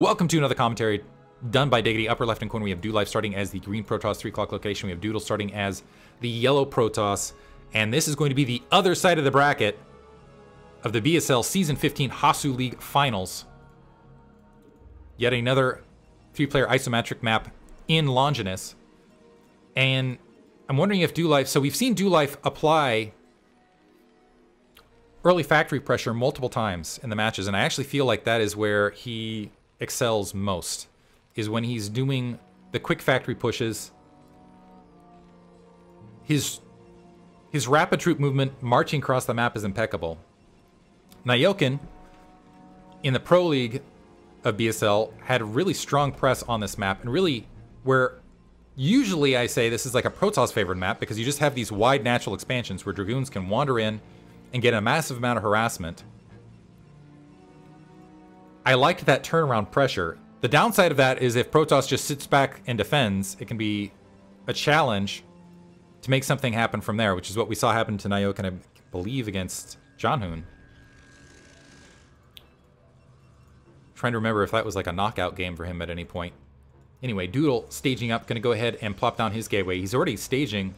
Welcome to another commentary done by Diggity. Upper left hand corner, we have Life starting as the green Protoss 3 o'clock location. We have Doodle starting as the yellow Protoss. And this is going to be the other side of the bracket of the BSL Season 15 Hasu League Finals. Yet another three-player isometric map in Longinus. And I'm wondering if Life. So we've seen Life apply early factory pressure multiple times in the matches, and I actually feel like that is where he excels most is when he's doing the quick factory pushes. His his rapid troop movement marching across the map is impeccable. Nayokin in the Pro League of BSL had really strong press on this map and really where usually I say this is like a Protoss favored map because you just have these wide natural expansions where Dragoons can wander in and get a massive amount of harassment I liked that turnaround pressure. The downside of that is if Protoss just sits back and defends, it can be a challenge to make something happen from there, which is what we saw happen to Nayokin, I believe, against Janhoon. Trying to remember if that was like a knockout game for him at any point. Anyway, Doodle staging up, gonna go ahead and plop down his gateway. He's already staging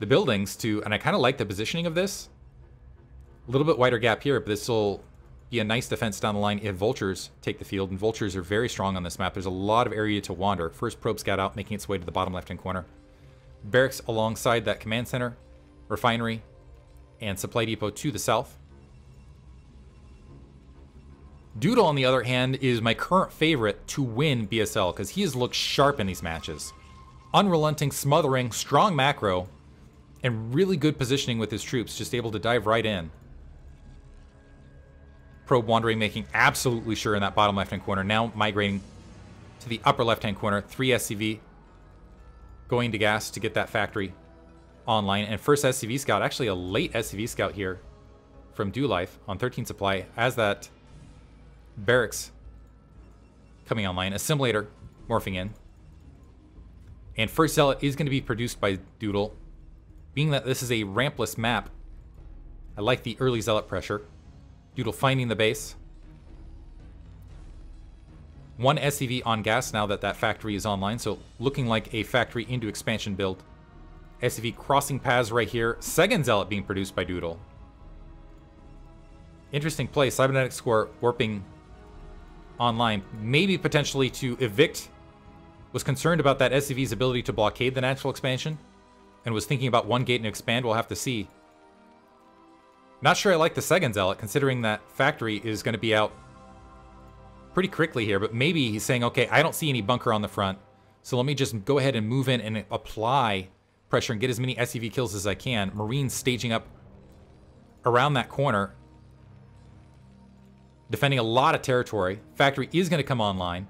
the buildings to, and I kind of like the positioning of this. A little bit wider gap here, but this will be a nice defense down the line if vultures take the field, and vultures are very strong on this map. There's a lot of area to wander. First probe scout out, making its way to the bottom left-hand corner. Barracks alongside that command center, refinery, and supply depot to the south. Doodle, on the other hand, is my current favorite to win BSL because he has looked sharp in these matches. Unrelenting, smothering, strong macro, and really good positioning with his troops, just able to dive right in. Probe wandering, making absolutely sure in that bottom left-hand corner. Now migrating to the upper left-hand corner. Three SCV going to gas to get that factory online. And first SCV scout, actually a late SCV scout here from Dolife on 13 supply as that barracks coming online. Assimilator morphing in. And first zealot is going to be produced by Doodle. Being that this is a rampless map, I like the early zealot pressure. Doodle finding the base. One SCV on gas now that that factory is online, so looking like a factory into expansion build. SCV crossing paths right here. Second Zealot being produced by Doodle. Interesting play. Cybernetics Core warping online. Maybe potentially to evict. Was concerned about that SCV's ability to blockade the natural expansion. And was thinking about one gate and expand. We'll have to see. Not sure I like the second Zealot, considering that Factory is going to be out pretty quickly here, but maybe he's saying, okay, I don't see any bunker on the front, so let me just go ahead and move in and apply pressure and get as many SCV kills as I can. Marines staging up around that corner, defending a lot of territory. Factory is going to come online.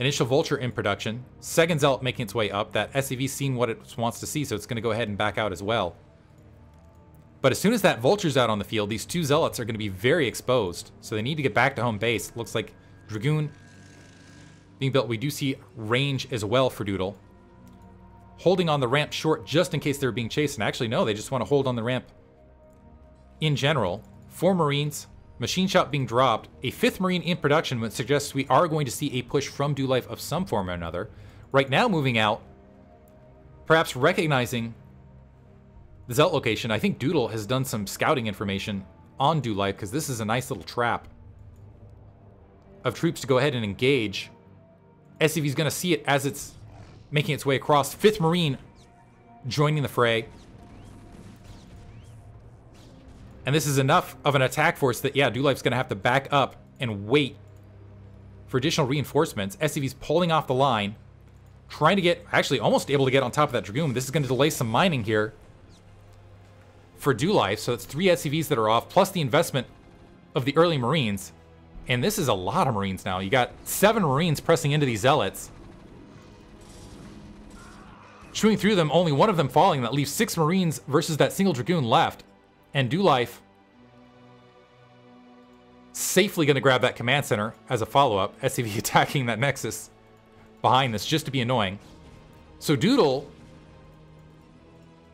Initial Vulture in production. Second Zealot making its way up. That SCV seeing what it wants to see, so it's going to go ahead and back out as well. But as soon as that Vulture's out on the field, these two Zealots are going to be very exposed. So they need to get back to home base. Looks like Dragoon being built. We do see range as well for Doodle. Holding on the ramp short just in case they're being chased. And actually, no, they just want to hold on the ramp in general. Four Marines, Machine Shop being dropped, a fifth Marine in production, which suggests we are going to see a push from Dolife of some form or another. Right now, moving out, perhaps recognizing the Zealot location, I think Doodle has done some scouting information on Dolife, because this is a nice little trap of troops to go ahead and engage. SCV is going to see it as it's making its way across. Fifth Marine joining the fray. And this is enough of an attack force that, yeah, Dolife's going to have to back up and wait for additional reinforcements. SCV's pulling off the line, trying to get, actually almost able to get on top of that Dragoon. This is going to delay some mining here for Life. So it's three SCVs that are off, plus the investment of the early Marines. And this is a lot of Marines now. You got seven Marines pressing into these Zealots. Chewing through them, only one of them falling. That leaves six Marines versus that single Dragoon left. And Dolife safely going to grab that command center as a follow-up. SCV attacking that Nexus behind this just to be annoying. So Doodle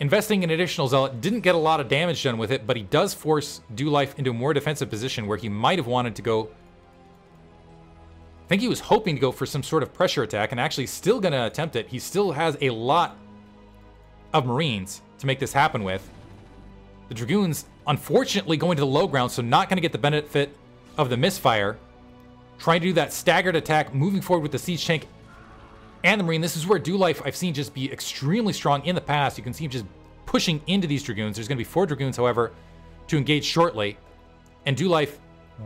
investing an additional Zealot didn't get a lot of damage done with it, but he does force Dolife into a more defensive position where he might have wanted to go... I think he was hoping to go for some sort of pressure attack and actually still going to attempt it. He still has a lot of Marines to make this happen with. The Dragoons, unfortunately, going to the low ground, so not going to get the benefit of the misfire. Trying to do that staggered attack, moving forward with the Siege Tank and the Marine. This is where Dolife I've seen just be extremely strong in the past. You can see him just pushing into these Dragoons. There's going to be four Dragoons, however, to engage shortly. And Dolife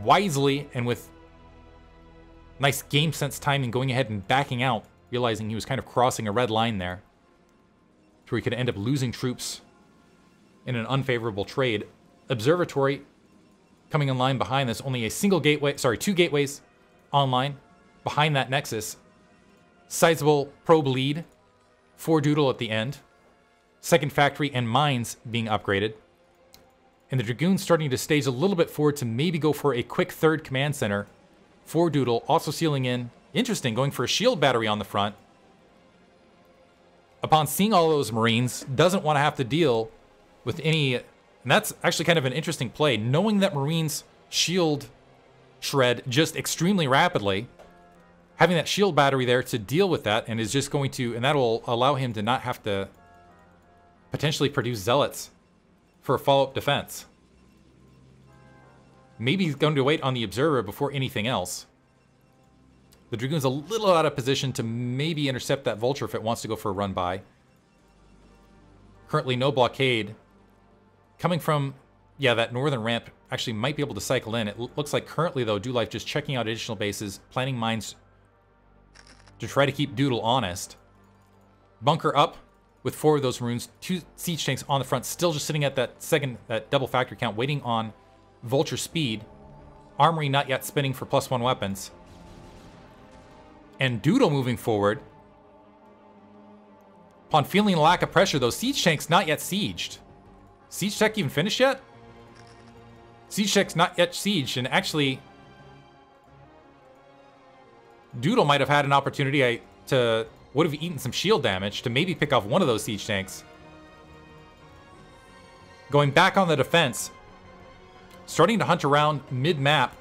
wisely and with nice game sense timing going ahead and backing out, realizing he was kind of crossing a red line there. Where he could end up losing troops in an unfavorable trade. Observatory coming in line behind this. Only a single gateway, sorry, two gateways online behind that Nexus. Sizable probe lead for Doodle at the end. Second factory and mines being upgraded. And the Dragoons starting to stage a little bit forward to maybe go for a quick third command center for Doodle. Also sealing in, interesting, going for a shield battery on the front. Upon seeing all those Marines, doesn't want to have to deal with any... And that's actually kind of an interesting play. Knowing that Marines shield shred just extremely rapidly, having that shield battery there to deal with that and is just going to, and that will allow him to not have to potentially produce zealots for a follow-up defense. Maybe he's going to wait on the observer before anything else. The Dragoon's a little out of position to maybe intercept that Vulture if it wants to go for a run by. Currently no blockade. Coming from, yeah, that northern ramp actually might be able to cycle in. It looks like currently, though, Dolife just checking out additional bases, planning mines to try to keep Doodle honest. Bunker up with four of those Maroons, two siege tanks on the front, still just sitting at that second, that double factory count, waiting on Vulture speed. Armory not yet spinning for plus one weapons. And Doodle moving forward. Upon feeling lack of pressure, those siege tanks not yet sieged. Siege tech even finished yet? Siege tech's not yet sieged, and actually, Doodle might have had an opportunity to would have eaten some shield damage to maybe pick off one of those siege tanks. Going back on the defense, starting to hunt around mid-map,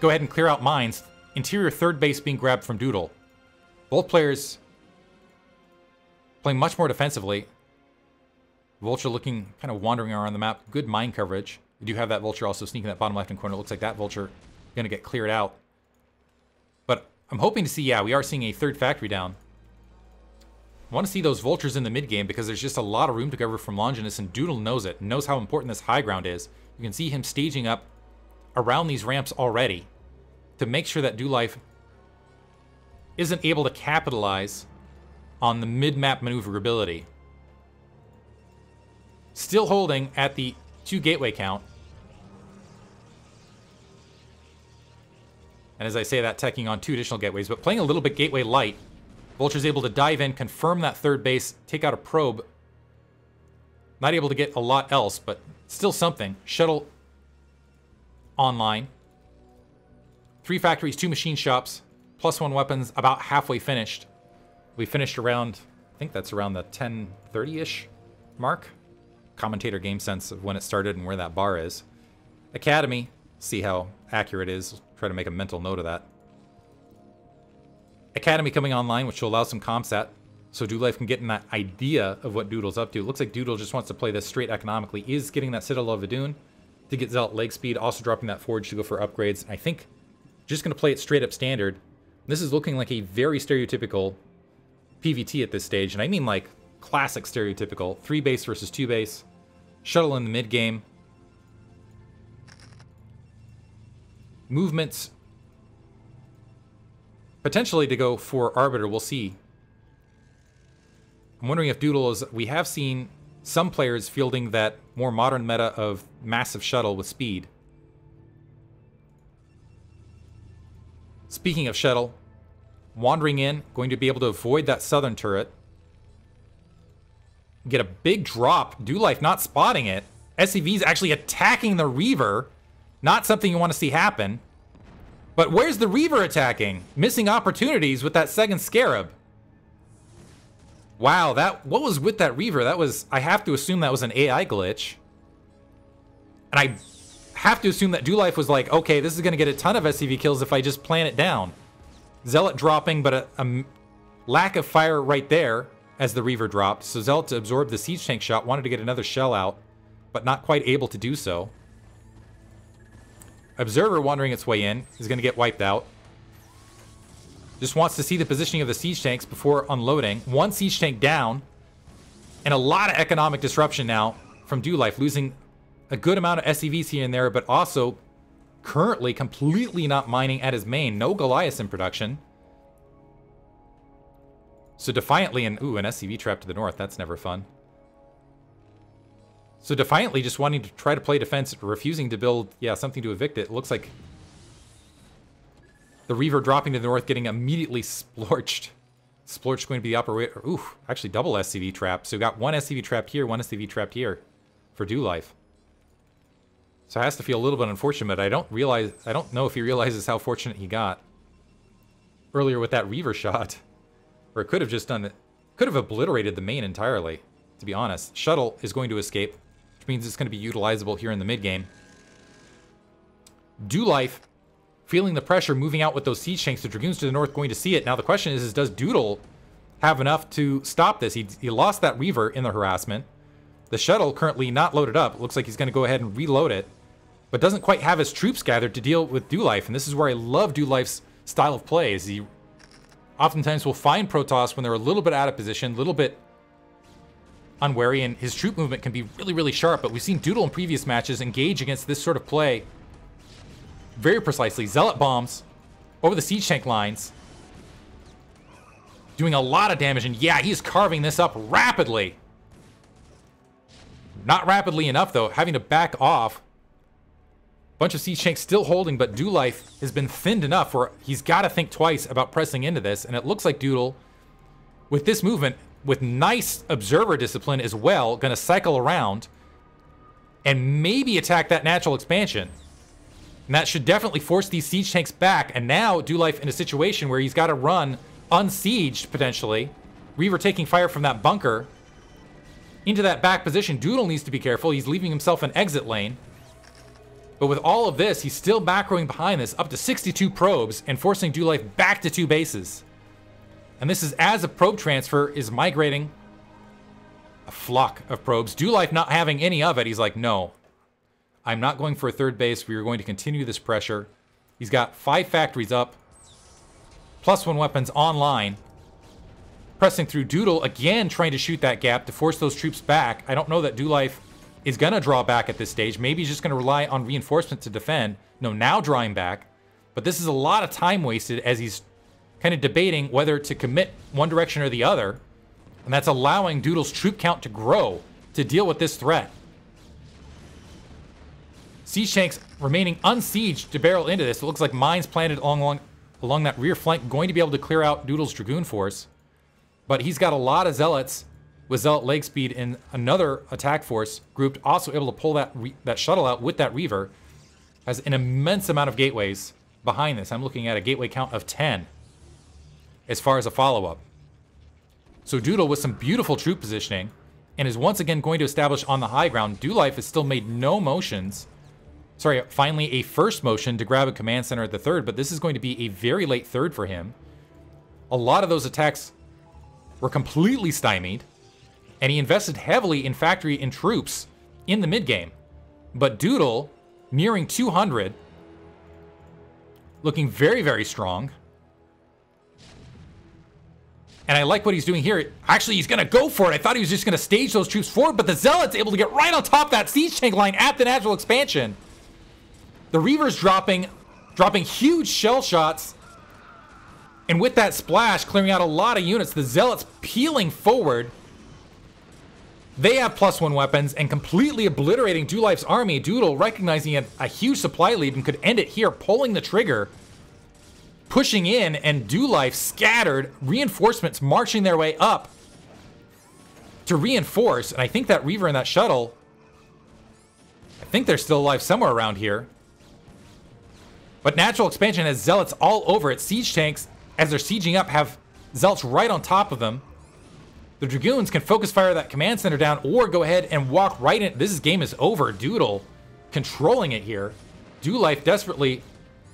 go ahead and clear out mines. Interior third base being grabbed from Doodle. Both players playing much more defensively. Vulture looking kind of wandering around the map. Good mine coverage. We do have that Vulture also sneaking that bottom left-hand corner. It looks like that Vulture going to get cleared out. But I'm hoping to see, yeah, we are seeing a third factory down. I want to see those vultures in the mid game because there's just a lot of room to cover from Longinus, and Doodle knows it, knows how important this high ground is. You can see him staging up around these ramps already to make sure that Dolife isn't able to capitalize on the mid-map maneuverability. Still holding at the two gateway count. And as I say that, teching on two additional gateways, but playing a little bit gateway light. Vulture's able to dive in, confirm that third base, take out a probe. Not able to get a lot else, but still something. Shuttle online. Three factories, two machine shops, plus one weapons, about halfway finished. We finished around, I think that's around the 1030-ish mark. Commentator game sense of when it started and where that bar is. Academy, see how accurate it is. Try to make a mental note of that. Academy coming online, which will allow some comsat, so Dolife can get an idea of what Doodle's up to. It looks like Doodle just wants to play this straight economically. Is getting that Citadel of Adun to get Zealot leg speed, also dropping that Forge to go for upgrades. I think just going to play it straight up standard. This is looking like a very stereotypical PVT at this stage, and I mean like classic stereotypical. Three base versus two base. Shuttle in the mid game. movements potentially to go for Arbiter. We'll see. I'm wondering if Doodle is... We have seen some players fielding that more modern meta of massive shuttle with speed. Speaking of shuttle, wandering in, going to be able to avoid that southern turret. Get a big drop. Dolife not spotting it. SCV's actually attacking the Reaver. Not something you want to see happen. But where's the Reaver attacking? Missing opportunities with that second Scarab. Wow, that what was with that Reaver? That was I have to assume that was an AI glitch. And I have to assume that Dolife was like, okay, this is going to get a ton of SCV kills if I just plan it down. Zealot dropping, but a, a lack of fire right there as the Reaver dropped. So Zealot to absorb the Siege Tank shot, wanted to get another shell out, but not quite able to do so. Observer wandering its way in is going to get wiped out. Just wants to see the positioning of the siege tanks before unloading. One siege tank down. And a lot of economic disruption now from Dolife, losing a good amount of SCVs here and there, but also currently completely not mining at his main. No Goliath in production. So Defiantly, and ooh, an SCV trap to the north. That's never fun. So Defiantly just wanting to try to play defense, refusing to build, yeah, something to evict it. it looks like the Reaver dropping to the north, getting immediately splorched. Splorched going to be the operator. Ooh, actually double SCV trap. So we got one SCV trapped here, one SCV trapped here for Dolife. So it has to feel a little bit unfortunate, but I don't realize, I don't know if he realizes how fortunate he got earlier with that Reaver shot. Or it could have just done it, could have obliterated the main entirely, to be honest. Shuttle is going to escape, which means it's going to be utilizable here in the mid game. Dolife feeling the pressure, moving out with those siege tanks. The Dragoons to the north going to see it. Now the question is, is does Doodle have enough to stop this? He, he lost that Reaver in the harassment. The shuttle currently not loaded up. Looks like he's going to go ahead and reload it, but doesn't quite have his troops gathered to deal with Dolife. And this is where I love Dolife's style of play. Is he oftentimes will find Protoss when they're a little bit out of position, a little bit unwary, and his troop movement can be really, really sharp. But we've seen Doodle in previous matches engage against this sort of play very precisely. Zealot bombs over the siege tank lines. Doing a lot of damage, and yeah, he's carving this up rapidly. Not rapidly enough, though, having to back off. Bunch of siege tanks still holding, but Dolife has been thinned enough where he's got to think twice about pressing into this, and it looks like Doodle, with this movement, with nice observer discipline as well, going to cycle around and maybe attack that natural expansion. And that should definitely force these siege tanks back. And now Dolife in a situation where he's got to run unsieged, potentially. Reaver taking fire from that bunker into that back position. Doodle needs to be careful. He's leaving himself an exit lane. But with all of this, he's still macroing behind this, up to 62 probes, and forcing Dolife back to two bases. And this is as a probe transfer is migrating a flock of probes. Dolife not having any of it, he's like, no, I'm not going for a third base. We are going to continue this pressure. He's got five factories up, plus one weapons online. Pressing through Doodle, again trying to shoot that gap to force those troops back. I don't know that Dolife is going to draw back at this stage. Maybe he's just going to rely on reinforcement to defend. No, now drawing back. But this is a lot of time wasted as he's kind of debating whether to commit one direction or the other. And that's allowing Doodle's troop count to grow to deal with this threat. Siege tanks remaining unsieged to barrel into this. It looks like mines planted along, along, along that rear flank going to be able to clear out Doodle's Dragoon force. But he's got a lot of Zealots with Zealot leg speed and another attack force grouped also able to pull that, that shuttle out with that Reaver. Has an immense amount of gateways behind this. I'm looking at a gateway count of 10 as far as a follow-up. So Doodle with some beautiful troop positioning and is once again going to establish on the high ground. Dolife has still made no motions sorry, finally a first motion to grab a command center at the third, but this is going to be a very late third for him. A lot of those attacks were completely stymied, and he invested heavily in factory and troops in the mid game. But Doodle, nearing 200, looking very, very strong. And I like what he's doing here. Actually, he's going to go for it. I thought he was just going to stage those troops forward, but the Zealot's able to get right on top that siege tank line at the natural expansion. The Reaver's dropping, dropping huge shell shots. And with that splash, clearing out a lot of units, the Zealots peeling forward. They have plus one weapons and completely obliterating Dolife's army. Doodle recognizing a, a huge supply lead and could end it here, pulling the trigger, pushing in, and Dolife scattered. Reinforcements marching their way up to reinforce. And I think that Reaver and that shuttle, I think they're still alive somewhere around here. But natural expansion has zealots all over it. Siege tanks, as they're sieging up, have zealots right on top of them. The Dragoons can focus fire that command center down or go ahead and walk right in. This game is over. Doodle controlling it here. Dolife desperately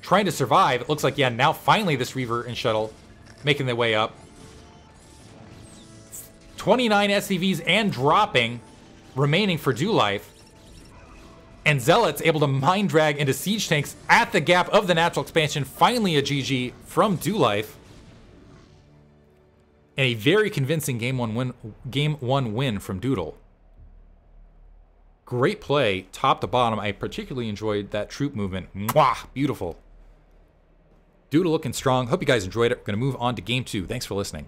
trying to survive. It looks like, yeah, now finally this Reaver and Shuttle making their way up. 29 SCVs and dropping remaining for Dolife. And Zealots able to mine drag into siege tanks at the gap of the natural expansion. Finally a GG from Dolife. And a very convincing game one win game one win from Doodle. Great play, top to bottom. I particularly enjoyed that troop movement. Mwah! Beautiful. Doodle looking strong. Hope you guys enjoyed it. We're going to move on to game two. Thanks for listening.